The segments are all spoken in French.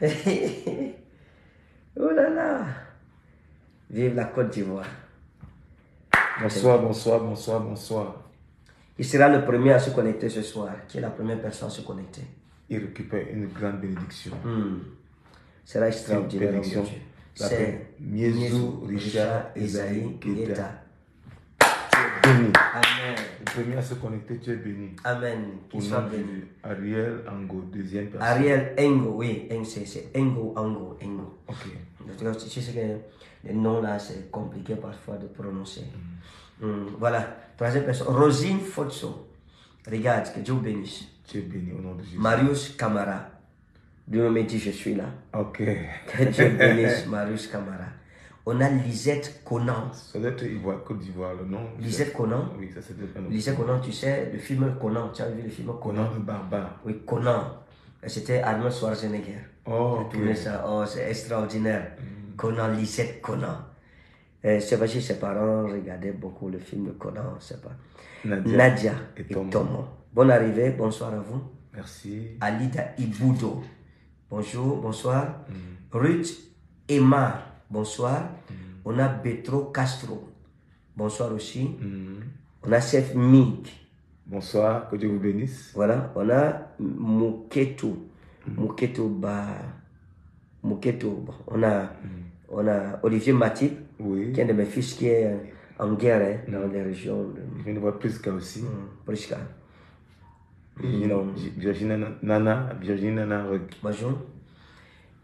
oh là là. Vive la Côte d'Ivoire. Bonsoir, bonsoir, bonsoir, bonsoir. Il sera le premier à se connecter ce soir. Qui est la première personne à se connecter? Il récupère une grande bénédiction. Hmm. C'est extraordinaire. bénédiction. Dieu. La. Miezou, Richard, Esaïe, Guetta. Béni. Amen. Le premier à se connecter, tu es béni. Amen. Qu'il soit béni. Ariel Ango, deuxième personne. Ariel Engo, oui, c'est Engo, Ango, Engo. Ok. Tu sais que les noms là, c'est compliqué parfois de prononcer. Hmm, Voilà. Troisième personne, Rosine Fotso. Regarde, que Dieu bénisse. Tu es béni au nom de Jésus. Marius Camara. Dieu me dit, je suis là. Ok. Que Dieu bénisse Marius Camara. On a Lisette Conan. Ça doit être Ivoire, Côte d'Ivoire, le nom. Lisette Conan. Oui, ça c'était nom. Lisette Conan, tu sais, le film Conan. Tu as vu le film Conan? Conan le barbare. Oui, Conan. C'était Arnold Schwarzenegger. Oh, J'ai ok. tourné ça. Oh, c'est extraordinaire. Conan, Lisette Conan. Euh, sais pas si ses parents regardaient beaucoup le film de Conan, je sais pas. Nadia. Nadia et et Tomo. Tomo. Bonne arrivée, bonsoir à vous. Merci. Alida Ibudo. Bonjour, bonsoir. Mm. Ruth Emma, bonsoir. Mm. On a Betro Castro. Bonsoir aussi. Mm. On a Chef Mink. Bonsoir, que Dieu vous bénisse. Voilà. On a Muketu. Mm. Muketu Ba. On a, on a Olivier Matip, Oui. qui est un de mes fils qui est en guerre hein, dans les régions de Je viens de voir Prisca aussi. Priska. Virginie- Nana, Virginie Nana Bonjour.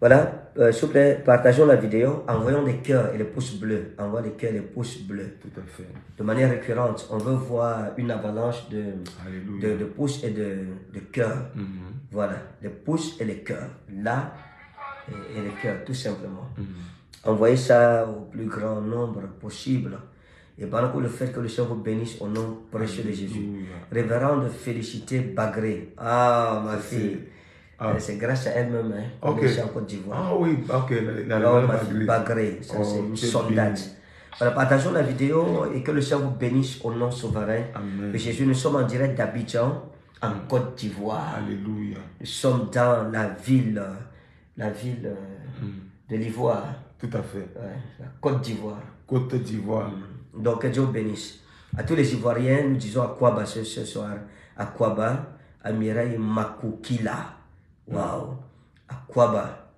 Voilà, euh, s'il vous plaît, partageons la vidéo, envoyons des cœurs et des pouces bleus. Envoyons des cœurs et des pouces bleus. Tout à fait. De manière récurrente, on veut voir une avalanche de, de, de pouces et de, de cœurs. Mhm. Voilà, les pouces et les cœurs. Là et, et les cœurs, tout simplement. Mhm. Envoyez ça au plus grand nombre possible. Et que le fait que le Seigneur vous bénisse au nom précieux de Jésus. Révérende Félicité Bagré. Ah, ma fille. Ah. C'est grâce à elle-même hein, qu'on Ok. est ici en Côte d'Ivoire. Ah oui, ok. La, la, la, Bagré, ça Oh, c'est une c'est soldate. bien. Voilà, partageons la vidéo et que le Seigneur vous bénisse au nom souverain Amen. Jésus. Nous sommes en direct d'Abidjan, en Côte d'Ivoire. Alléluia. Nous sommes dans la ville, la ville euh, de l'Ivoire, Tout à fait. ouais, la Côte d'Ivoire. Côte d'Ivoire. Donc que Dieu vous bénisse. À tous les Ivoiriens, nous disons à Kwaba ce, ce soir. À Kwaba, à Mireille Makoukila. Waouh. À Kwaba,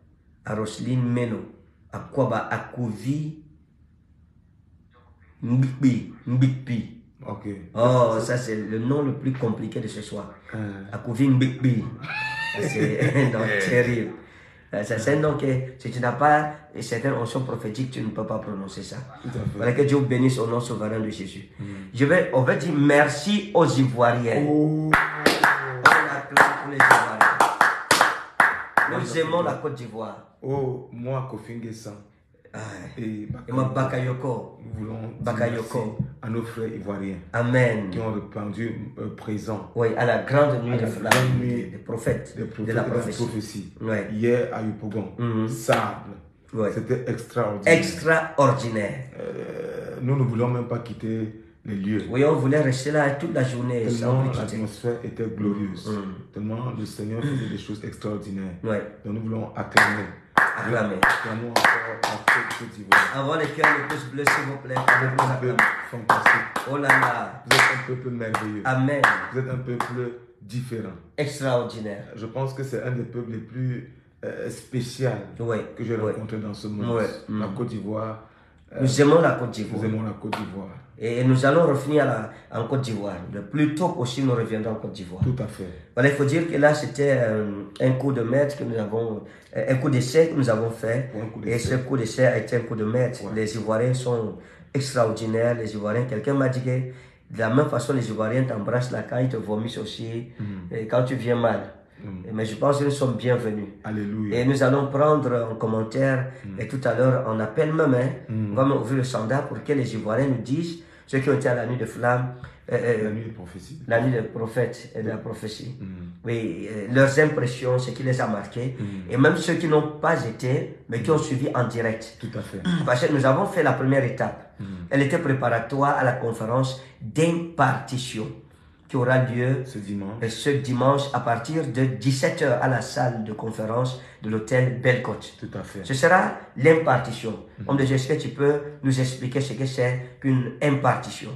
à Roselyne Meno. À Kwaba, à Kouvi Mbikpi. Mbikpi. Ok. Oh, ça c'est le nom le plus compliqué de ce soir. Euh, À Kouvi Mbikpi. C'est un nom terrible. Euh, ça, C'est un nom que si tu n'as pas certaines onction prophétique, tu ne peux pas prononcer ça. Voilà que Dieu bénisse au nom souverain de Jésus. Je vais, on va dire merci aux Ivoiriens. Oh. On acclame pour les Ivoiriens. Nous aimons la Côte d'Ivoire. Oh, moi, Kofinge San Ah, et Bakayoko. nous voulons Bakayoko. à nos frères ivoiriens Amen. qui ont répandu euh, présent Oui, à la grande nuit de la nuit des prophètes, des de prophètes la et de prophétie. prophétie. Ouais. Hier à Yupogon, Mhm. sable. Ouais. C'était extraordinaire. Extraordinaire. Euh, nous ne voulons même pas quitter les lieux. Oui, on voulait rester là toute la journée Tellement l'atmosphère était glorieuse. Mhm. Tellement le Seigneur faisait des choses extraordinaires. Ouais, Donc nous voulons acclamer. acclamer. Acclamons encore à Côte d'Ivoire. Envoie les cœurs, les pouces bleus, s'il vous plaît. Vous êtes Nous un peuple acclamons. fantastique. Oh là là. Vous êtes un peuple merveilleux. Amen. Vous êtes un peuple différent. Extraordinaire. Je pense que c'est un des peuples les plus euh, spéciaux Oui. que j'ai oui. rencontré dans ce monde. La Mm. Côte d'Ivoire, euh, Nous aimons la Côte nous d'Ivoire. aimons la Côte d'Ivoire. Et nous allons revenir à la- en Côte d'Ivoire. Le plus tôt possible, nous reviendrons en Côte d'Ivoire. Tout à fait. Voilà, il faut dire que là, c'était euh, un coup de maître que nous avons, euh, un coup d'essai que nous avons fait. Et ce coup d'essai a été un coup de maître. Ouais. Les Ivoiriens sont extraordinaires. Les Ivoiriens, quelqu'un m'a dit que de la même façon, les Ivoiriens t'embrassent là quand ils te vomissent aussi, et quand tu viens mal. Mm. Mais je pense que nous sommes bienvenus. Alléluia. Et nous allons prendre en commentaire, et tout à l'heure, on appelle même, hein, Mm. on va ouvrir le standard pour que les Ivoiriens nous disent, ceux qui ont été à la nuit de flamme, euh, La nuit la des prophètes et de la prophétie. Mm. Oui, euh, leurs impressions, ce qui les a marqués, Mm. et même ceux qui n'ont pas été, mais qui ont suivi en direct. Tout à fait. Parce que nous avons fait la première étape. Mm. Elle était préparatoire à la conférence d'impartition. Qui aura lieu ce dimanche. ce dimanche à partir de 17h à la salle de conférence de l'hôtel Bellecote. Tout à fait. Ce sera l'impartition. Homme de Dieu, est-ce que tu peux nous expliquer ce que c'est qu'une impartition?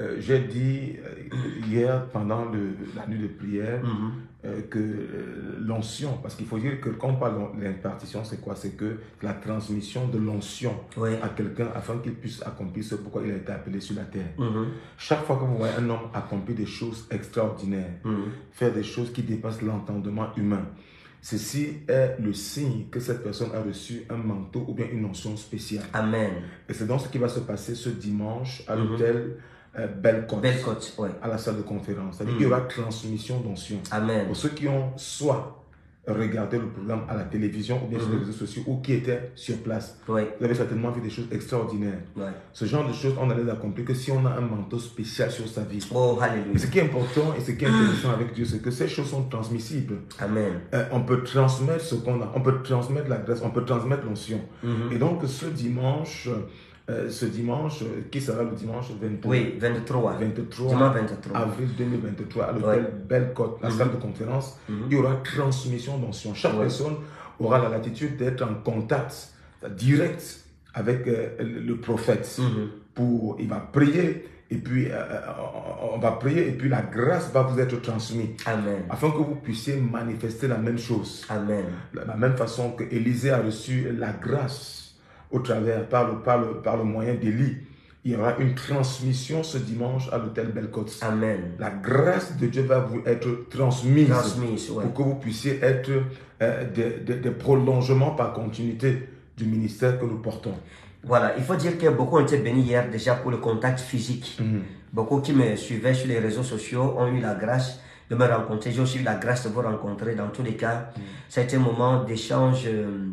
Euh, J'ai dit euh, hier pendant le- la nuit de prière Mhm. euh, que euh, l'onction, parce qu'il faut dire que quand on parle de l'impartition, c'est quoi? C'est que la transmission de l'onction Oui. à quelqu'un afin qu'il puisse accomplir ce pourquoi il a été appelé sur la terre. Mhm. Chaque fois que vous voyez un homme accomplir des choses extraordinaires, Mhm. faire des choses qui dépassent l'entendement humain, ceci est le signe que cette personne a reçu un manteau ou bien une onction spéciale. Amen. Et c'est donc ce qui va se passer ce dimanche à l'hôtel euh, Bellecote, à la salle de conférence. C'est-à-dire Mhm. qu'il y aura transmission d'onction. Amen. Pour ceux qui ont soit regardé le programme à la télévision ou bien sur les Mhm. réseaux sociaux ou qui étaient sur place, vous avez certainement vu des choses extraordinaires. Ce genre de choses, on a les accomplir que si on a un manteau spécial sur sa vie. Oh, ce qui est important et ce qui est intéressant avec Dieu, c'est que ces choses sont transmissibles. Amen. Euh, on peut transmettre ce qu'on a, on peut transmettre la grâce, on peut transmettre l'onction. Mhm. Et donc ce dimanche, ce dimanche, euh, qui sera le dimanche 23, Oui, 23. 23 Dimanche 23. avril 2023 à l'hôtel Ouais. Bellecote, la Mhm. salle de conférence, Mhm. il y aura transmission d'onction. Chaque Ouais. personne aura la latitude d'être en contact direct avec euh, le prophète. Mhm. Pour, il va prier et puis euh, euh, on va prier et puis la grâce va vous être transmise Amen. afin que vous puissiez manifester la même chose. Amen. De la même façon que Élisée a reçu la grâce au travers, par le, par le, par le moyen d'Élie, il y aura une transmission ce dimanche à l'hôtel Belcote. Amen. La grâce de Dieu va vous être transmise Transmise, oui. pour que vous puissiez être euh, des, des- des prolongements par continuité du ministère que nous portons. Voilà, il faut dire que beaucoup ont été bénis hier déjà pour le contact physique. Mhm. Beaucoup qui me suivaient sur les réseaux sociaux ont eu la grâce de me rencontrer. J'ai aussi eu la grâce de vous rencontrer. Dans tous les cas, a été un moment d'échange euh,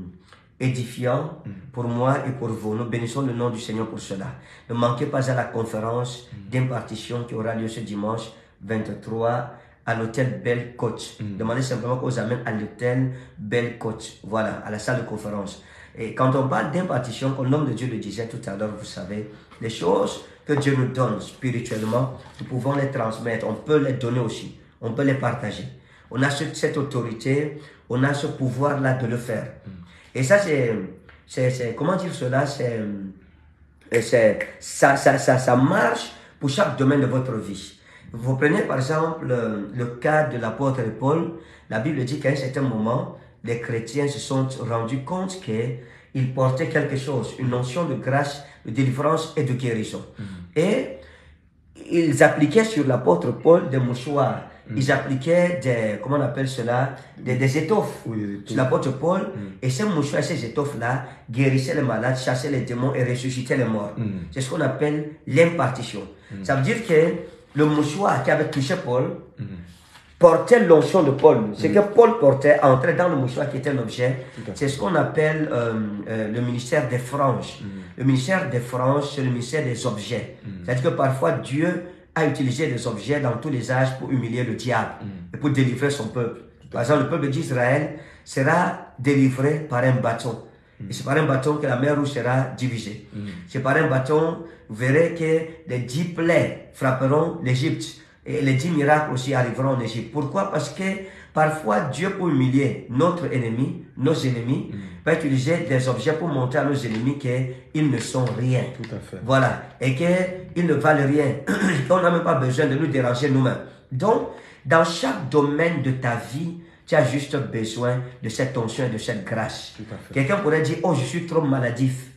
édifiant pour moi et pour vous. Nous bénissons le nom du Seigneur pour cela. Ne manquez pas à la conférence d'impartition qui aura lieu ce dimanche 23 à l'hôtel Belle Côte. Demandez simplement qu'on vous amène à l'hôtel Belle Côte. Voilà, à la salle de conférence. Et quand on parle d'impartition, comme l'homme de Dieu le disait tout à l'heure, vous savez, les choses que Dieu nous donne spirituellement, nous pouvons les transmettre, on peut les donner aussi, on peut les partager. On a ce- cette autorité, on a ce pouvoir-là de le faire. Et ça, c'est, comment dire cela, c'est, et c'est, ça, ça, ça, ça marche pour chaque domaine de votre vie. Vous prenez par exemple le, le cas de l'apôtre Paul, la Bible dit qu'à un certain moment, les chrétiens se sont rendus compte qu'ils portaient quelque chose, une notion de grâce, de délivrance et de guérison. Et ils appliquaient sur l'apôtre Paul des mouchoirs. Ils appliquaient des, comment on appelle cela, des, des étoffes Oui, des étoffes. sur l'apôtre Paul. Et ces mouchoirs, ces étoffes-là, guérissaient les malades, chassaient les démons et ressuscitaient les morts. C'est ce qu'on appelle l'impartition. Ça veut dire que le mouchoir qui avait touché Paul portait l'onction de Paul. Ce que Paul portait entrait dans le mouchoir qui était un objet. C'est ce qu'on appelle euh, euh, le ministère des franges. Le ministère des franges, c'est le ministère des objets. C'est-à-dire que parfois Dieu a utilisé des objets dans tous les âges pour humilier le diable et pour délivrer son peuple. Par exemple, le peuple d'Israël sera délivré par un bâton. Et c'est par un bâton que la mer rouge sera divisée. C'est par un bâton, vous verrez que les dix plaies frapperont l'Égypte. Et les dix miracles aussi arriveront en Égypte. Pourquoi? Parce que parfois Dieu, pour humilier notre ennemi, nos ennemis, va utiliser des objets pour montrer à nos ennemis qu'ils ne sont rien. Tout à fait. Voilà. Et qu'ils ne valent rien. On n'a même pas besoin de nous déranger nous-mêmes. Donc, dans chaque domaine de ta vie, tu as juste besoin de cette onction et de cette grâce. Quelqu'un pourrait dire, oh, je suis trop maladif.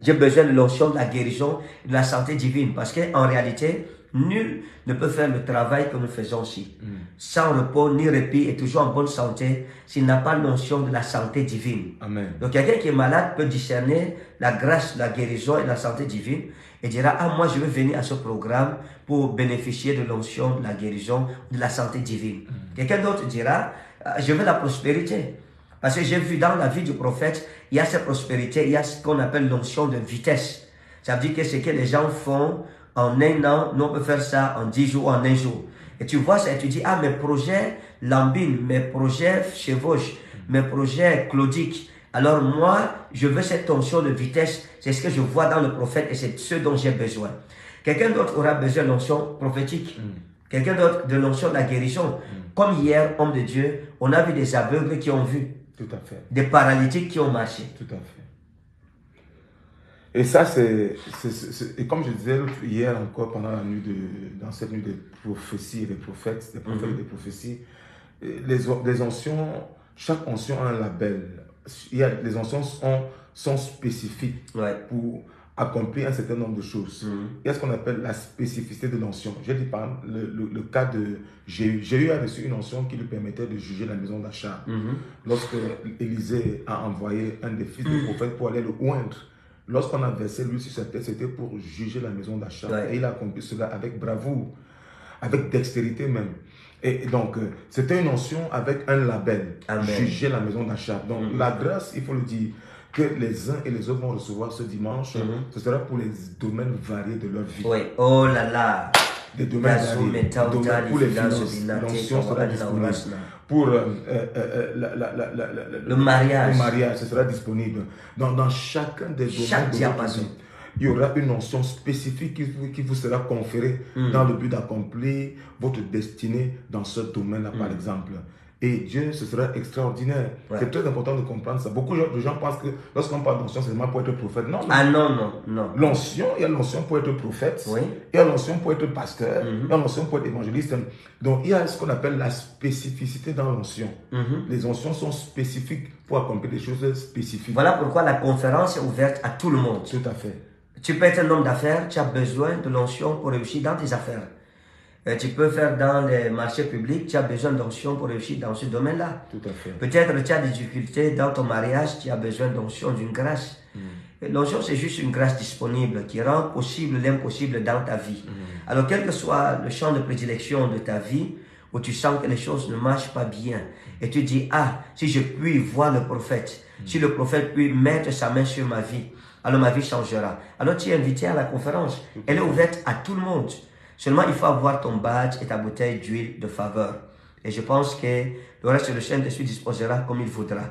J'ai besoin de l'onction, de la guérison, de la santé divine. Parce qu'en réalité, nul ne peut faire le travail que nous faisons ici. Sans repos ni répit et toujours en bonne santé, s'il n'a pas l'onction de la santé divine. Amen. Donc quelqu'un qui est malade peut discerner la grâce, la guérison et la santé divine et dira, ah moi je veux venir à ce programme pour bénéficier de l'onction, de la guérison, de la santé divine. Quelqu'un d'autre dira, Ah, je veux la prospérité. Parce que j'ai vu dans la vie du prophète, il y a cette prospérité, il y a ce qu'on appelle l'onction de vitesse. Ça veut dire que ce que les gens font en un an, nous on peut faire ça en dix jours, en un jour. Et tu vois ça et tu dis, ah mes projets lambinent, mes projets chevauchent, mes projets claudiquent. Alors moi, je veux cette onction de vitesse. C'est ce que je vois dans le prophète et c'est ce dont j'ai besoin. Quelqu'un d'autre aura besoin de l'onction prophétique. Quelqu'un d'autre de l'onction de la guérison. Comme hier, homme de Dieu, on a vu des aveugles qui ont vu, Tout à fait. des paralytiques qui ont marché. Tout à fait. Et ça, c'est. Et comme je disais hier encore, pendant la nuit de. Dans cette nuit des prophéties et des prophètes, des prophètes et des prophéties, les, les anciens, chaque ancien a un label. Il y a, les anciens sont, sont spécifiques Ouais. pour accomplir un certain nombre de choses. Mhm. Il y a ce qu'on appelle la spécificité de l'ancien. J'ai dit par exemple le, le- le cas de Jéhu. Jéhu a reçu une ancien qui lui permettait de juger la maison d'achat. Mhm. Lorsque Élisée a envoyé un des fils du prophète pour aller le oindre, lorsqu'on a versé lui sur sa tête, c'était pour juger la maison d'achat. Ouais. Et il a accompli cela avec bravoure, avec dextérité même. Et donc, euh, c'était une notion avec un label, Amen. juger la maison d'achat. Donc, Mhm. la grâce, il faut le dire, que les uns et les autres vont recevoir ce dimanche, Mhm. ce sera pour les domaines variés de leur vie. Oui. Oh là là. Des domaines variés. Domaines pour les finances binate l'onction sera disponible. Pour euh, euh, euh, la- la- la- Le mariage. le mariage, ce sera disponible. Dans, dans chacun des domaines Chaque diapason. il y aura une notion spécifique qui vous, qui vous sera conférée Mm. dans le but d'accomplir votre destinée dans ce domaine-là, par exemple. Et Dieu, ce sera extraordinaire. Ouais. C'est très important de comprendre ça. Beaucoup de gens pensent que lorsqu'on parle d'onction, c'est seulement pour être prophète. Non, non. Ah non, non, non. L'onction, il y a l'onction pour être prophète, Oui. il y a l'onction pour être pasteur, Mhm. il y a l'onction pour être évangéliste. Donc, il y a ce qu'on appelle la spécificité dans l'onction. Mhm. Les oncions sont spécifiques pour accomplir des choses spécifiques. Voilà pourquoi la conférence est ouverte à tout le monde. Tout à fait. Tu peux être un homme d'affaires, tu as besoin de l'onction pour réussir dans tes affaires. Euh, tu peux faire dans les marchés publics, tu as besoin d'onction pour réussir dans ce domaine-là. Tout à fait. Peut-être tu as des difficultés dans ton mariage, tu as besoin d'onction, d'une grâce. Et L'onction, c'est juste une grâce disponible qui rend possible l'impossible dans ta vie. Alors, quel que soit le champ de prédilection de ta vie, où tu sens que les choses ne marchent pas bien, et tu dis, ah, si je puis voir le prophète, si le prophète puis mettre sa main sur ma vie, alors ma vie changera. Alors, tu es invité à la conférence. Elle est ouverte à tout le monde. Seulement, il faut avoir ton badge et ta bouteille d'huile de faveur. Et je pense que le reste de Saint-Esprit disposera comme il voudra.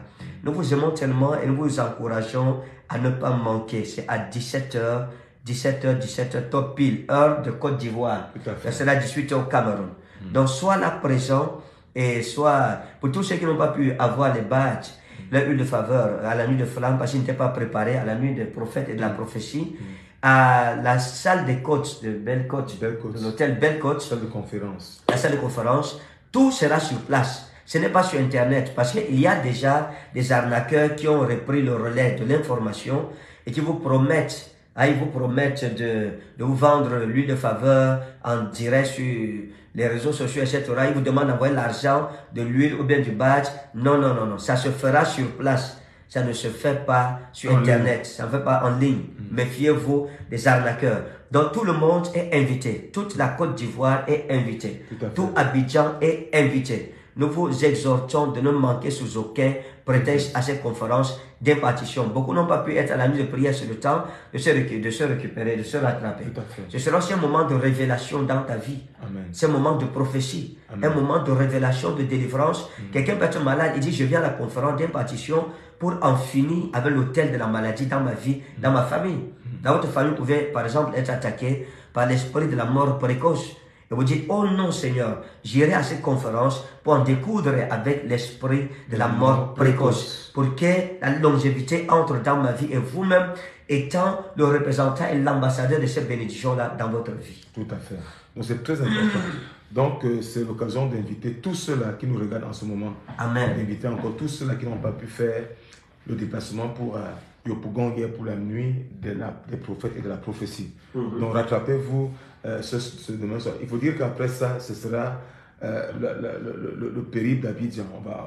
Nous vous aimons tellement et nous vous encourageons à ne pas manquer. C'est à 17h, 17h, 17h, top pile, heure de Côte d'Ivoire. Tout à fait. Ça sera 18h au Cameroun. Donc, sois là présent et soit, pour tous ceux qui n'ont pas pu avoir les badges, la huile de faveur à la nuit de flamme parce qu'ils n'étaient pas préparés à la nuit des prophètes et de la prophétie, à la salle des côtes de Belle Côte, Belle Côte. de l'hôtel Belle Côte, Salle de conférence. la salle de conférence, tout sera sur place. Ce n'est pas sur Internet parce qu'il y a déjà des arnaqueurs qui ont repris le relais de l'information et qui vous promettent, ah, ils vous promettent de, de vous vendre l'huile de faveur en direct sur les réseaux sociaux, etc. Ils vous demandent d'envoyer l'argent, de l'huile ou bien du badge. Non, non, non, non. Ça se fera sur place. Ça ne se fait pas sur En Internet. Ça ne se fait pas en ligne. Méfiez-vous des arnaqueurs. Donc tout le monde est invité. Toute la Côte d'Ivoire est invitée. Tout. Tout Abidjan est invité. Nous vous exhortons de ne manquer sous aucun prétexte à cette conférence d'impartition. Beaucoup n'ont pas pu être à la nuit de prière sur le temps de se, de se récupérer, de se rattraper. Ce sera aussi un moment de révélation dans ta vie. C'est un moment de prophétie, Amen. un moment de révélation, de délivrance. Quelqu'un peut être malade, il dit, je viens à la conférence d'impartition pour en finir avec l'hôtel de la maladie dans ma vie, dans ma famille. Dans votre famille, vous pouvez, par exemple, être attaqué par l'esprit de la mort précoce. Et vous dites, oh non Seigneur, j'irai à cette conférence pour en découdre avec l'esprit de la mort précoce, pour que la longévité entre dans ma vie et vous-même étant le représentant et l'ambassadeur de cette bénédiction-là dans votre vie. Tout à fait. Donc c'est très important. Donc euh, c'est l'occasion d'inviter tous ceux-là qui nous regardent en ce moment, Amen. d'inviter encore tous ceux-là qui n'ont pas pu faire le déplacement pour euh, Yopougon hier pour la nuit de la- des prophètes et de la prophétie. Donc rattrapez-vous euh, ce, ce demain soir. Il faut dire qu'après ça, ce sera euh, le, le- le- le- le périple d'Abidjan.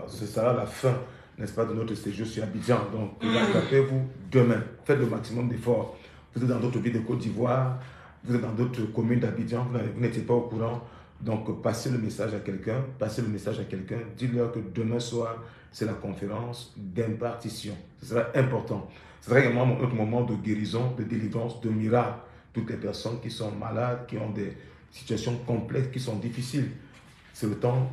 Ce sera la fin, n'est-ce pas, de notre séjour sur Abidjan. Donc rattrapez-vous demain. Faites le maximum d'efforts. Vous êtes dans d'autres villes de Côte d'Ivoire, vous êtes dans d'autres communes d'Abidjan, vous n'étiez pas au courant. Donc, passez le message à quelqu'un, passez le message à quelqu'un, dites-leur que demain soir, c'est la conférence d'impartition. Ce sera important. Ce sera également notre moment de guérison, de délivrance, de miracle. Toutes les personnes qui sont malades, qui ont des situations complexes, qui sont difficiles. C'est le temps,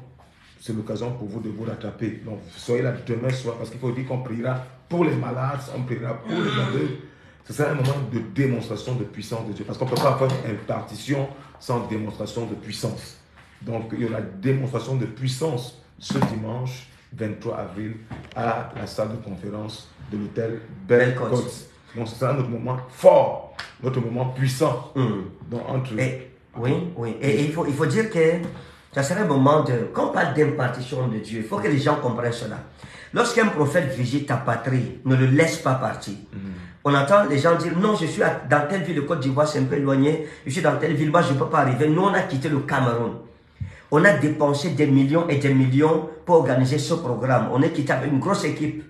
c'est l'occasion pour vous de vous rattraper. Donc, soyez là demain soir, parce qu'il faut dire qu'on priera pour les malades, on priera pour les aveugles. Ce sera un moment de démonstration de puissance de Dieu. Parce qu'on ne peut pas avoir une impartition sans démonstration de puissance. Donc, il y aura démonstration de puissance ce dimanche 23 avril à la salle de conférence de l'hôtel Belle Côte. Donc, ce sera notre moment fort, notre moment puissant. Donc, entre Et, oui, oui. Et, et il, faut, il faut dire que ça serait un moment de. Quand on parle d'impartition de Dieu, il faut que les gens comprennent cela. Lorsqu'un prophète visite ta patrie, ne le laisse pas partir. On entend les gens dire non, je suis dans telle ville de Côte d'Ivoire, c'est un peu éloigné. Je suis dans telle ville, moi je ne peux pas arriver. Nous, on a quitté le Cameroun. On a dépensé des millions et des millions pour organiser ce programme. On est quitté avec une grosse équipe.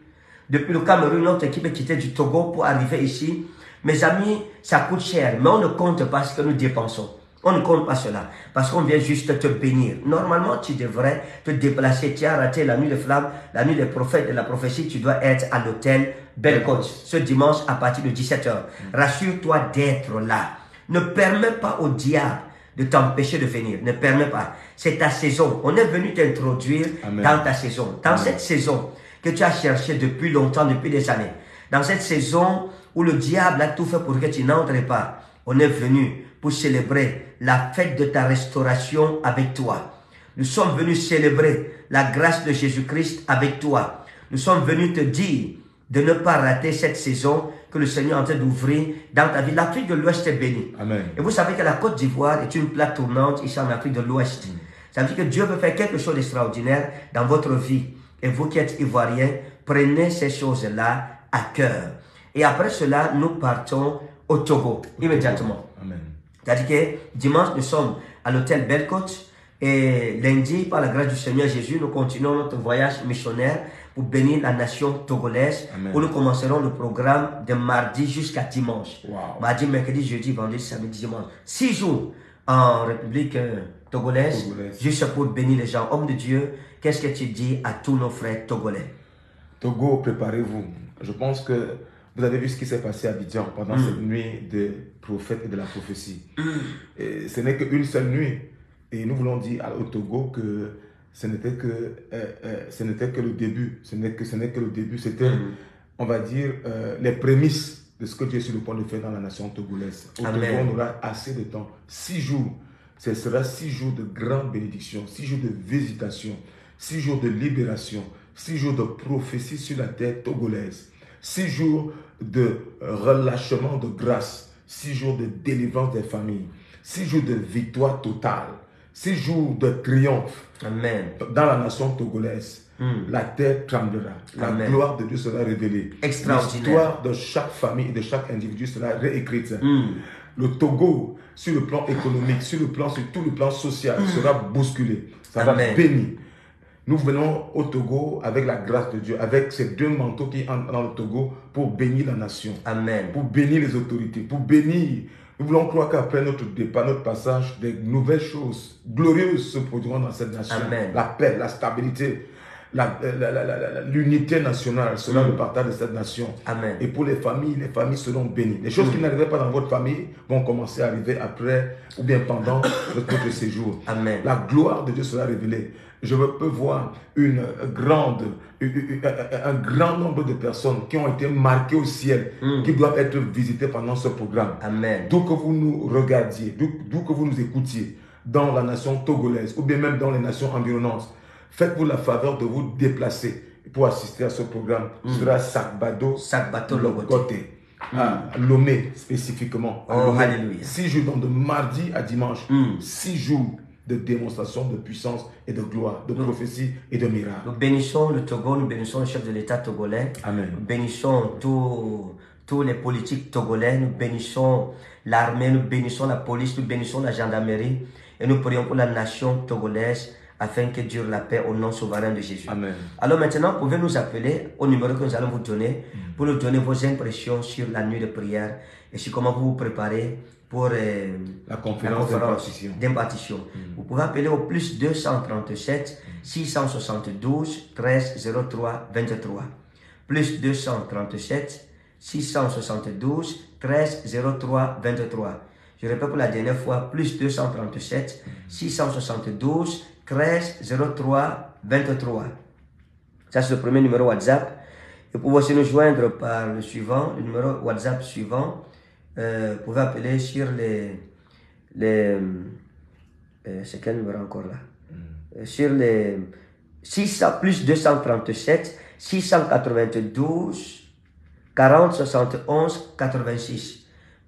Depuis le Cameroun, notre équipe est quittée du Togo pour arriver ici. Mes amis, ça coûte cher, mais on ne compte pas ce que nous dépensons. On ne compte pas cela, parce qu'on vient juste te bénir. Normalement, tu devrais te déplacer. Tu as raté la nuit de flamme, la nuit des prophètes et la prophétie. Tu dois être à l'hôtel Belle Côte ce dimanche à partir de 17h. Rassure-toi d'être là. Ne permets pas au diable de t'empêcher de venir. Ne permets pas. C'est ta saison. On est venu t'introduire dans ta saison. Dans cette saison que tu as cherché depuis longtemps, depuis des années. Dans cette saison où le diable a tout fait pour que tu n'entres pas. On est venu pour célébrer la fête de ta restauration avec toi. Nous sommes venus célébrer la grâce de Jésus-Christ avec toi. Nous sommes venus te dire de ne pas rater cette saison que le Seigneur est en train d'ouvrir dans ta vie. L'Afrique de l'Ouest est bénie. Amen. Et vous savez que la Côte d'Ivoire est une plaque tournante ici en Afrique de l'Ouest. Ça veut dire que Dieu veut faire quelque chose d'extraordinaire dans votre vie. Et vous qui êtes Ivoiriens, prenez ces choses-là à cœur. Et après cela, nous partons au Togo immédiatement. Amen. C'est-à-dire que dimanche, nous sommes à l'hôtel Belle-Côte. Et lundi, par la grâce du Seigneur Jésus, nous continuons notre voyage missionnaire pour bénir la nation togolaise. Amen. Où nous commencerons le programme de mardi jusqu'à dimanche. Wow. Mardi, mercredi, jeudi, vendredi, samedi, dimanche. Six jours en République euh, togolaise, Togolaise. juste pour bénir les gens. Homme de Dieu, qu'est-ce que tu dis à tous nos frères togolais? Togo, préparez-vous. Je pense que vous avez vu ce qui s'est passé à Abidjan pendant Mm. cette nuit des prophètes et de la prophétie. Et ce n'est qu'une seule nuit. Et nous voulons dire au Togo que ce n'était que, euh, euh, ce n'était que le début. Ce n'est que, ce n'est que le début. C'était, Mm. on va dire, euh, les prémices de ce que Dieu est sur le point de faire dans la nation togolaise. Amen. On aura assez de temps. Six jours. Ce sera six jours de grande bénédiction, six jours de visitation, six jours de libération, six jours de prophétie sur la terre togolaise, six jours de relâchement de grâce, six jours de délivrance des familles, six jours de victoire totale, six jours de triomphe Amen. dans la nation togolaise. La terre tremblera. La Amen. gloire de Dieu sera révélée. L'histoire de chaque famille et de chaque individu sera réécrite. Mm. Le Togo, sur le plan économique, sur le plan, sur tout le plan social, sera bousculé. Ça va Amen. béni. Nous venons au Togo avec la grâce de Dieu, avec ces deux manteaux qui entrent dans le Togo pour bénir la nation, Amen. pour bénir les autorités, pour bénir. Nous voulons croire qu'après notre départ, notre passage, des nouvelles choses glorieuses se produiront dans cette nation. Amen. La paix, la stabilité, l'unité nationale sera le partage de cette nation. Amen. Et pour les familles, les familles seront bénies. Les choses qui n'arrivaient pas dans votre famille vont commencer à arriver après ou bien pendant votre séjour. Amen. La gloire de Dieu sera révélée. Je peux voir une grande, un grand nombre de personnes qui ont été marquées au ciel, qui doivent être visitées pendant ce programme. Amen. D'où que vous nous regardiez, d'où que vous nous écoutiez, dans la nation togolaise ou bien même dans les nations environnantes, faites-vous la faveur de vous déplacer pour assister à ce programme. Ce sera Sakbado, Sac bateau logoté. À Lomé spécifiquement. Oh, alléluia. Six jours, donc de mardi à dimanche, Mm. six jours de démonstration de puissance et de gloire, de prophétie et de miracle. Nous bénissons le Togo, nous bénissons le chef de l'État togolais. Amen. Nous bénissons tous tous les politiques togolais, nous bénissons l'armée, nous bénissons la police, nous bénissons la gendarmerie et nous prions pour la nation togolaise afin que dure la paix au nom souverain de Jésus. Amen. Alors maintenant, vous pouvez nous appeler au numéro que nous allons vous donner pour nous donner vos impressions sur la nuit de prière et sur comment vous vous préparez pour euh, La conférence d'impartition. d'impartition. Vous pouvez appeler au plus 237 672 13 03 23. Plus 237 672 13 03 23. Je répète pour la dernière fois, plus 237 672 13 03 23. Ça, c'est le premier numéro WhatsApp. Et vous pouvez aussi nous joindre par le suivant, le numéro WhatsApp suivant. Euh, vous pouvez appeler sur les, les, Euh, c'est quel numéro encore là? Euh, Sur les 600 plus 237, 692, 40, 71, 86.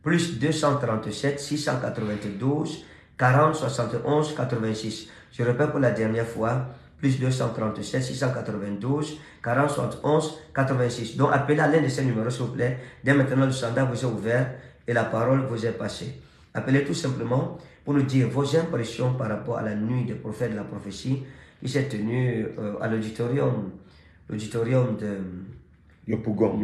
Plus 237, 692, 40, 71, 86. Je répète pour la dernière fois. Plus 237, 692, 40, 71, 86. Donc appelez à l'un de ces numéros, s'il vous plaît. Dès maintenant, le standard vous est ouvert et la parole vous est passée. Appelez tout simplement pour nous dire vos impressions par rapport à la nuit des prophètes de la prophétie qui s'est tenue euh, à l'auditorium, l'auditorium de Yopougon.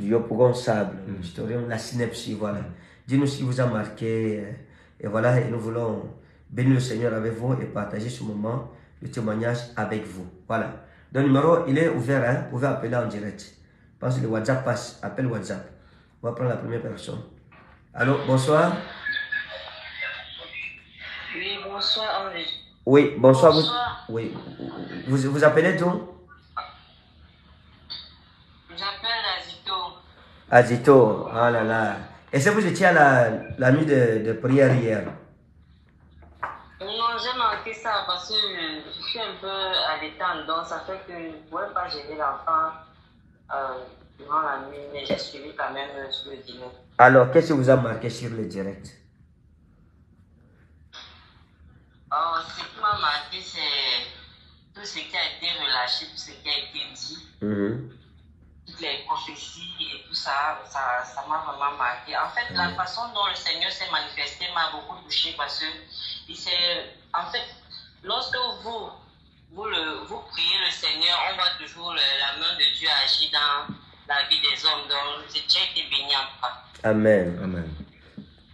Yopougon Sable, l'auditorium La Synepsie, voilà. Dis-nous ce qui vous a marqué, euh, et voilà, et nous voulons bénir le Seigneur avec vous et partager ce moment de témoignage avec vous. Voilà. Le numéro, il est ouvert, hein, vous pouvez appeler en direct. Pense que le WhatsApp passe, appelle WhatsApp. On va prendre la première personne. Allô, bonsoir. Oui, bonsoir Henri. Oui, bonsoir. vous- Bonsoir. oui, vous, vous appelez d'où? J'appelle Azito. Azito, ah là là. Est-ce que vous étiez à la, la nuit de, de prière hier? Non, j'ai manqué ça parce que je, suis un peu à l'état, donc ça fait que je ne pouvais pas gérer l'enfant euh, durant la nuit, mais j'ai suivi quand même euh, sur le dîner. Alors, qu'est-ce qui vous a marqué sur le direct? Oh, ce qui m'a marqué, c'est tout ce qui a été relâché, tout ce qui a été dit, Mhm. toutes les prophéties et tout ça, ça ça m'a vraiment marqué. En fait, la façon dont le Seigneur s'est manifesté m'a beaucoup touché parce que il en fait, lorsque vous, vous, le, vous priez le Seigneur, on voit toujours le- la main de Dieu agir dans la vie des hommes. Donc, j'ai déjà été béni en tout cas. Amen. Amen.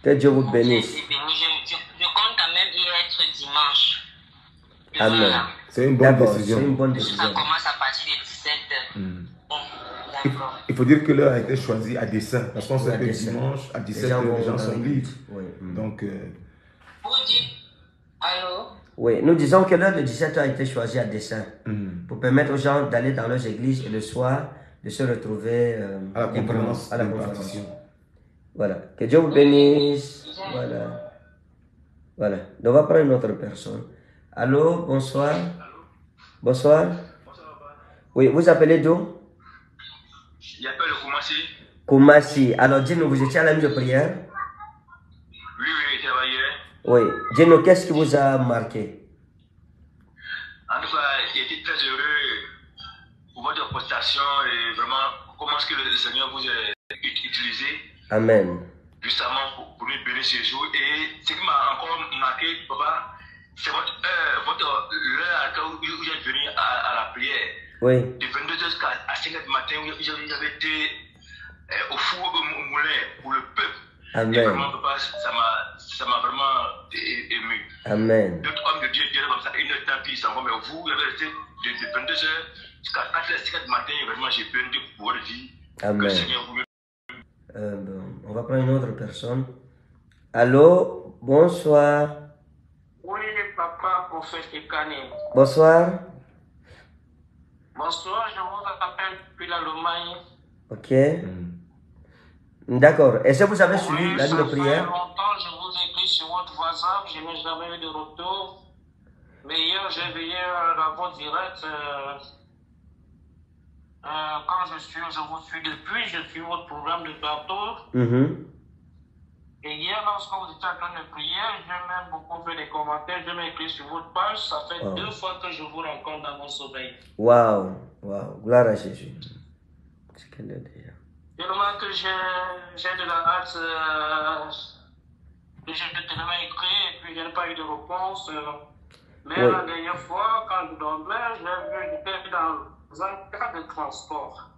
Que Dieu vous bénisse. béni. Je, je, je compte quand même y être dimanche. Amen. là. C'est une bonne c'est décision. une bonne Ça décision. commence à partir de 17h. Mm. D'accord. Il faut dire que l'heure a été choisie à dessein. Parce qu'on sait que dimanche, à Les 17h, gens les gens sont libres. cultes. Oui. mm. Donc, euh, Vous dites, allô? Oui, nous disons que l'heure de 17h a été choisie à dessein mm, pour permettre aux gens d'aller dans leurs églises et le soir de se retrouver euh, à la conférence à la conférence. Voilà. Que Dieu vous bénisse. Voilà. Voilà. Donc, on va prendre une autre personne. Allô, bonsoir. Bonsoir. Oui, vous appelez d'où? J'appelle le Koumassi. Koumassi. Alors, dis-nous, vous étiez à la nuit de prière? Oui, oui, je travaillais. Oui. Dis-nous, qu'est-ce qui vous a marqué En tout cas, j'ai été très heureux pour et vraiment comment est-ce que le Seigneur vous a ut- utilisé? Amen. justement pour, pour nous bénir ce jour. Et ce qui m'a encore marqué, papa, c'est votre heure, votre l'heure à laquelle vous vous êtes venu à, à la prière. Oui. De 22h jusqu'à 5h du matin, où j'avais j'avais été euh, au four, au mou- au moulin pour le peuple. Et Amen. vraiment, papa, ça m'a vraiment ému. Amen. D'autres hommes de Dieu disaient comme ça, une heure de temps, puis ils s'en vont. Mais vous, vous avez resté de, de 22h jusqu'à 4h, 5h du matin. Vraiment, j'ai Dieu pour vie. Amen. Euh, bon, on va prendre une autre personne. Allô, bonsoir. Oui, papa, prophète Ekane. Bonsoir. Bonsoir, je vous appelle depuis la Lomagne. Ok. Mm. D'accord. Est-ce que vous avez suivi Oui, la nuit ça de fait prière? longtemps, je vous écris sur votre WhatsApp, je n'ai jamais eu de retour. Mais hier, j'ai veillé à la voix directe. euh, euh, quand je suis, je vous suis depuis, je suis votre programme de tantôt. Mhm. Et hier, lorsque vous étiez en train de prier, j'ai même beaucoup fait des commentaires, je m'ai écrit sur votre page. Ça fait deux fois que je vous rencontre dans mon sommeil. Waouh. Waouh. Gloire à Jésus. C'est quelle déjà Tellement que j'ai de la hâte, euh, que j'ai tellement écrit et puis je n'ai pas eu de réponse. euh. mais la dernière fois, quand je dormais, j'ai vu, j'étais dans un cas de transport.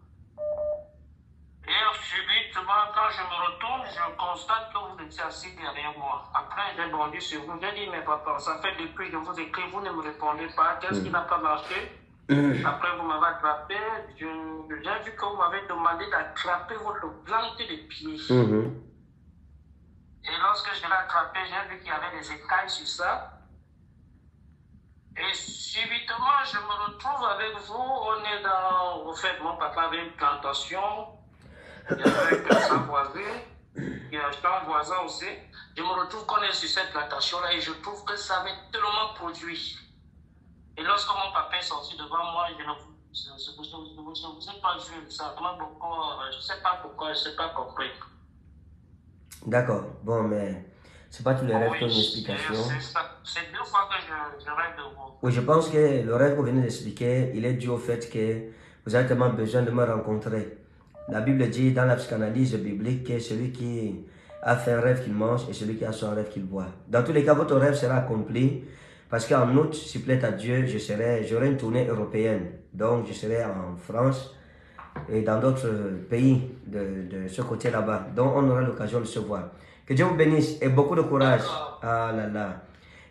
Et subitement, quand je me retourne, je constate que vous étiez assis derrière moi. Après, j'ai bondi sur vous. J'ai dit, mais papa, ça fait depuis que je vous écris, vous ne me répondez pas. Qu'est-ce qui n'a pas marché? Après, vous m'avez attrapé. J'ai vu que vous m'avez demandé d'attraper votre plante de pied. Mhm. Et lorsque je l'ai attrapé, j'ai vu qu'il y avait des écailles sur ça. Et subitement, je me retrouve avec vous. On est dans. Au fait, mon papa avait une plantation. Il y avait un voisin. Il y un voisin aussi. je me retrouve qu'on est sur cette natation-là et je trouve que ça avait tellement produit. Et lorsque mon papa est sorti devant moi, je ne vous, vous ai pas vu. Ça m'a je ne sais pas pourquoi, je ne sais pas compris. D'accord. Bon, mais c'est pas tous les rêves qui ont une Oui, explication. c'est deux fois que je, je rêve de vous. Oui, je pense que le rêve que vous venez d'expliquer, il est dû au fait que vous avez tellement besoin de me rencontrer. La Bible dit dans la psychanalyse biblique que celui qui a fait un rêve qu'il mange et celui qui a son rêve qu'il boit. Dans tous les cas, votre rêve sera accompli parce qu'en août, s'il plaît à Dieu, je serai, j'aurai une tournée européenne. Donc, je serai en France et dans d'autres pays de, de ce côté là-bas. Donc, on aura l'occasion de se voir. Que Dieu vous bénisse et beaucoup de courage. Ah là là.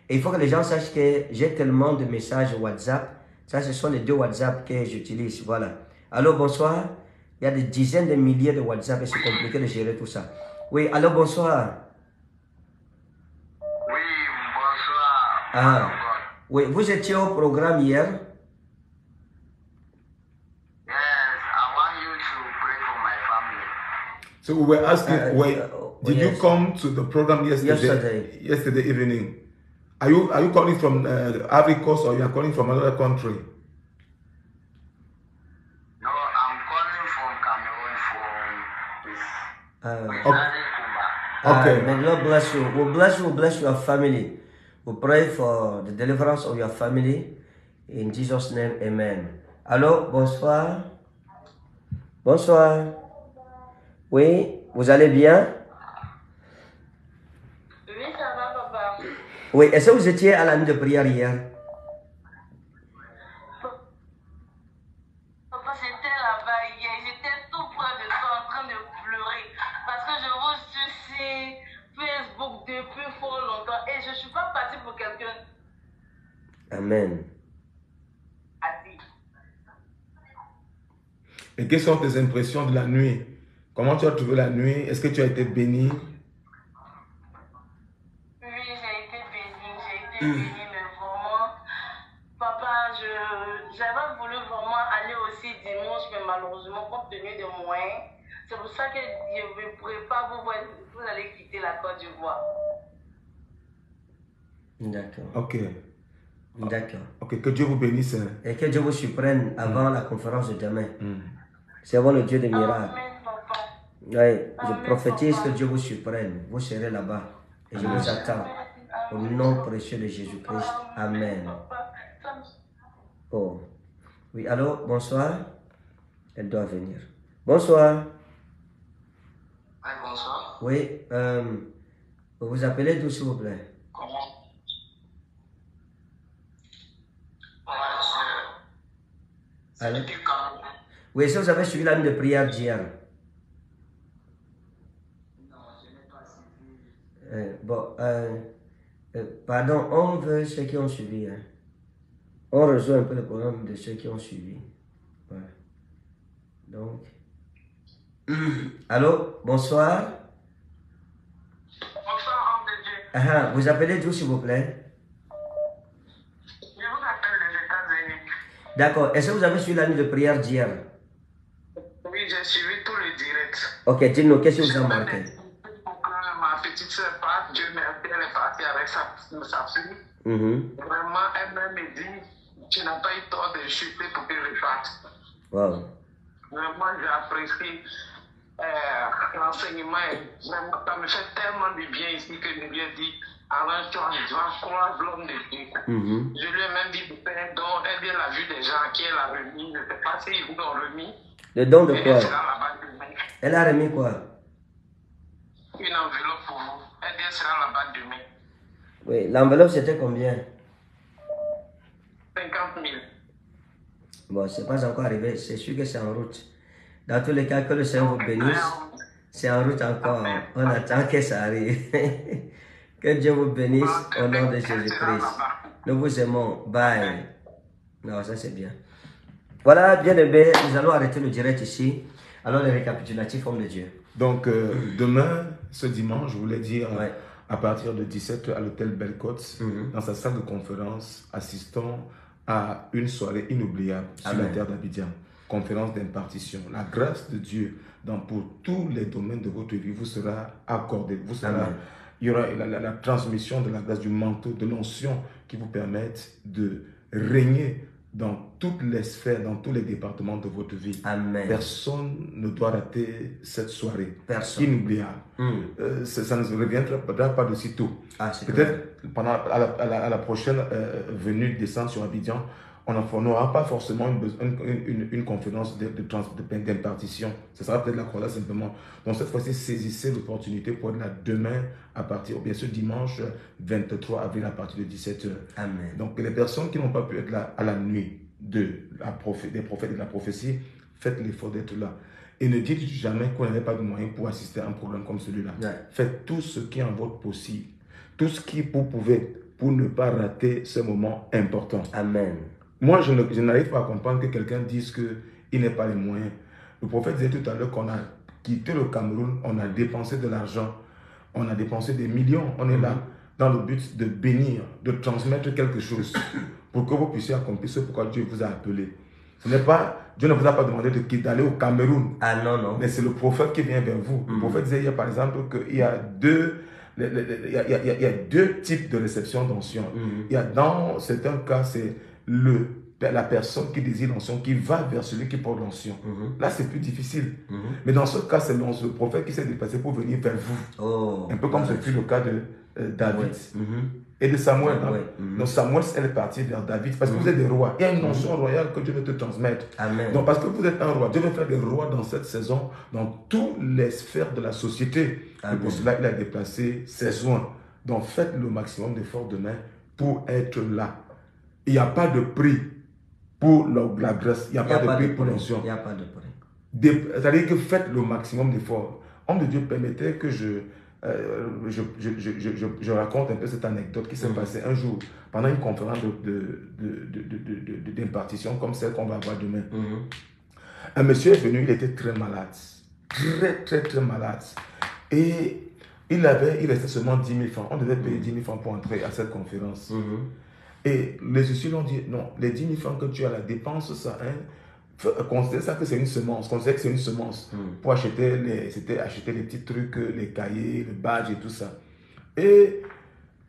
Et il faut que les gens sachent que j'ai tellement de messages WhatsApp. Ça, ce sont les deux WhatsApp que j'utilise. Voilà. Allô, bonsoir. Il y a des dizaines de milliers de WhatsApp et c'est compliqué de gérer tout ça. Oui, allô, bonsoir. Oui, bonsoir. Ah. Oui, vous étiez au programme hier. Yes, I want you to pray for my family. So we were asking, Uh, wait, uh, did yes. you come to the program yesterday? Yesterday. Yesterday evening. Are you are you calling from uh, Ivory Coast or you are calling from another country? No, I'm calling from Cameroon from this Ah. Rizali Okay. Ah, may the Lord bless you. We bless you, we bless your family. We pray for the deliverance of your family. In Jesus' name, amen. Allô, bonsoir. Bonsoir. Oui, vous allez bien? Oui, est-ce que vous étiez à la nuit de prière hier? Papa, j'étais là-bas hier, j'étais tout près de toi en train de pleurer parce que je vous suis sur Facebook depuis fort longtemps et je ne suis pas partie pour quelqu'un Amen. Et quelles sont tes impressions de la nuit? Comment tu as trouvé la nuit? Est-ce que tu as été béni? Oui, j'ai été mais vraiment, papa, je, j'avais voulu vraiment aller aussi dimanche, mais malheureusement, compte tenu des moyens, c'est pour ça que je ne pourrais pas vous voir, vous allez quitter la Côte d'Ivoire. D'accord. Ok. D'accord. Ok, que Dieu vous bénisse. hein. Et que Dieu vous surprenne avant la conférence de demain. Mm. Servons le Dieu des miracles. Amen, papa. Oui, je Amen, prophétise papa. que Dieu vous surprenne. Vous serez là-bas. Et je vous attends. Au nom précieux de Jésus-Christ. Amen. Oh. Oui, allô, bonsoir. Elle doit venir. Bonsoir. Oui, bonsoir. Oui, euh, vous vous appelez d'où, s'il vous plaît? Comment? Allô? Oui, que vous avez suivi la nuit de prière d'hier? Non, je n'ai pas suivi. Euh, Bon, euh, euh, pardon, on veut ceux qui ont suivi. hein. On rejoint un peu le programme de ceux qui ont suivi. Donc. Allô, bonsoir. Bonsoir, homme de Dieu. Ah, ah, vous appelez d'où, s'il vous plaît? Je vous appelle des États-Unis. D'accord. Est-ce que vous avez suivi la nuit de prière d'hier? Oui, j'ai suivi tout le direct. Ok, dites-nous, qu'est-ce que vous a marqué? Mhm. Vraiment, elle-même me dit, tu n'as pas eu tort de chuter pour que je. Wow. Vraiment, j'ai apprécié euh, l'enseignement. ça me fait tellement du bien ici que je lui ai dit, arrange-toi, je dois croire l'homme de Dieu. Mhm. Je lui ai même dit un don. Elle vient la vue des gens qui elle a remis. Je ne sais pas s'ils vous l'ont remis. Le don de quoi? elle a remis quoi? Une enveloppe pour vous. Elle sera là-bas demain. Oui, l'enveloppe c'était combien? 50 000. Bon, c'est pas encore arrivé, c'est sûr que c'est en route. Dans tous les cas, que le Seigneur vous bénisse. C'est en route encore. On attend que ça arrive. que Dieu vous bénisse au nom de Jésus-Christ. Nous vous aimons. Bye. Non, ça c'est bien. Voilà, bien aimé, nous allons arrêter le direct ici. Alors, le récapitulatif, homme de Dieu. Donc, euh, demain, ce dimanche, je voulais dire, Ouais. À partir de 17h à l'hôtel Belcote, Mhm. dans sa salle de conférence, assistons à une soirée inoubliable sur la terre d'Abidjan. Conférence d'impartition. La grâce de Dieu dans pour tous les domaines de votre vie vous sera accordée, vous sera Amen. il y aura la, la- la transmission de la grâce, du manteau, de l'onction qui vous permettent de régner dans toutes les sphères, dans tous les départements de votre vie. Amen. Personne ne doit rater cette soirée. Personne. Inoubliable. Euh, ça, ça ne reviendra pas de sitôt. Ah. Peut-être pendant à la, à la- à la prochaine euh, venue descente sur Abidjan, on n'aura pas forcément une, une, une- une conférence de- de trans- de- d'impartition. Ce sera peut-être la croix simplement. Donc cette fois-ci, saisissez l'opportunité pour être là demain à partir, ou bien ce dimanche 23 avril à partir de 17h. Amen. Donc les personnes qui n'ont pas pu être là à la nuit de la des prophètes et de la prophétie, faites l'effort d'être là. Et ne dites jamais qu'on n'avait pas de moyens pour assister à un programme comme celui-là. Faites tout ce qui est en votre possible. Tout ce qui vous pouvez pour ne pas rater ce moment important. Amen. Moi, je n'arrive pas à comprendre que quelqu'un dise qu'il n'est pas les moyens. Le prophète disait tout à l'heure qu'on a quitté le Cameroun, on a dépensé de l'argent, on a dépensé des millions. On est là dans le but de bénir, de transmettre quelque chose pour que vous puissiez accomplir ce pourquoi Dieu vous a appelé. Ce n'est pas, Dieu ne vous a pas demandé de quitter- d'aller au Cameroun, Ah non, non. mais c'est le prophète qui vient vers vous. Le Mhm. prophète disait hier, par exemple, qu'il y a deux, il y a, il y a- il y a deux types de réception d'onction. Mhm. Il y a dans certains cas, c'est le, la personne qui désire l'onction qui va vers celui qui porte l'onction. Mhm. Là, c'est plus difficile. Mhm. Mais dans ce cas, c'est le prophète qui s'est déplacé pour venir vers vous. Oh. Un peu comme ce fut le cas de euh, David. Mhm. et de Samuel. hein. Mhm. Donc Samuel, elle est partie vers David parce que vous êtes des rois. Il y a une onction royale que Dieu veut te transmettre. Amen. Donc, parce que vous êtes un roi, Dieu veut faire des rois dans cette saison, dans toutes les sphères de la société. Et Amen. pour cela, il a déplacé ses soins. Donc, faites le maximum d'efforts demain pour être là. Il n'y a pas de prix pour la, la grâce, il n'y a pas de prix pour l'onction. Il n'y a pas de prix. C'est-à-dire que faites le maximum d'efforts. Homme de Dieu, permettez que je, euh, je, je, je, je, raconte un peu cette anecdote qui s'est Mhm. passée un jour pendant une conférence de- de- de- de- d'impartition comme celle qu'on va avoir demain. Mhm. Un monsieur est venu, il était très malade. Très, très, très malade. Et il avait, il restait seulement 10 000 francs. On devait payer 10 000 francs pour entrer à cette conférence. Mhm. Et les lui ont dit, non, les 10 000 francs que tu as la dépense, ça, hein, considère ça que c'est une semence. Considère que c'est une semence. Mhm. Pour acheter les, c'était acheter les petits trucs, les cahiers, le badge et tout ça. Et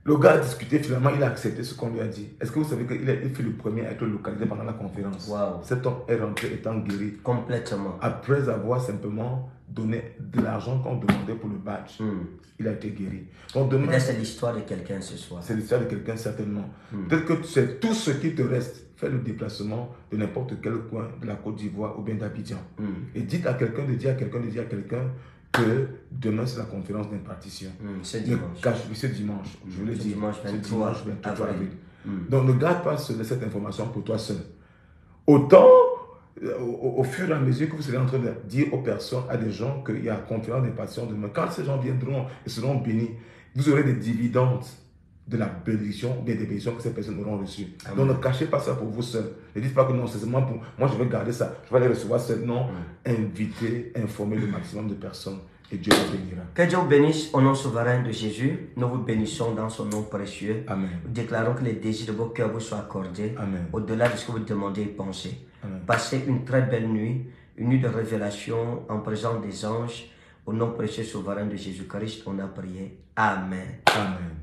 le gars a discuté, finalement, il a accepté ce qu'on lui a dit. Est-ce que vous savez qu'il fut le premier à être localisé pendant la conférence? Waouh. Cet homme est rentré étant guéri Complètement. après avoir simplement donné de l'argent qu'on demandait pour le badge. Mhm. Il a été guéri. Donc demain, c'est l'histoire de quelqu'un ce soir. c'est l'histoire de quelqu'un certainement. Hmm. Peut-être que c'est tout ce qui te reste. Fais le déplacement de n'importe quel coin de la Côte d'Ivoire ou bien d'Abidjan. Mhm. Et dites à quelqu'un de dire à quelqu'un de dire à quelqu'un que demain c'est la conférence d'impartition. Mhm. C'est dimanche. c'est dimanche, je vous C'est dit. dimanche C'est 23 dimanche 23 avril. Mhm. Donc ne garde pas ce- cette information pour toi seul. Autant, euh, au, au fur et à mesure que vous serez en train de dire aux personnes, à des gens qu'il y a conférence d'impartition demain, quand ces gens viendront et seront bénis, vous aurez des dividendes de la bénédiction, ou bien des bénédictions que ces personnes auront reçues. Amen. Donc ne cachez pas ça pour vous seul. Ne dites pas que non, c'est seulement pour moi, je vais garder ça, je vais les recevoir seul. Non, invitez, informez le maximum de personnes et Dieu vous bénira. Que Dieu vous bénisse au nom souverain de Jésus. Nous vous bénissons dans son nom précieux. Amen. Nous déclarons que les désirs de vos cœurs vous soient accordés Amen. au-delà de ce que vous demandez et pensez. Amen. Passez une très belle nuit, une nuit de révélation en présence des anges. Au nom précieux souverain de Jésus-Christ, on a prié. Amen. Amen.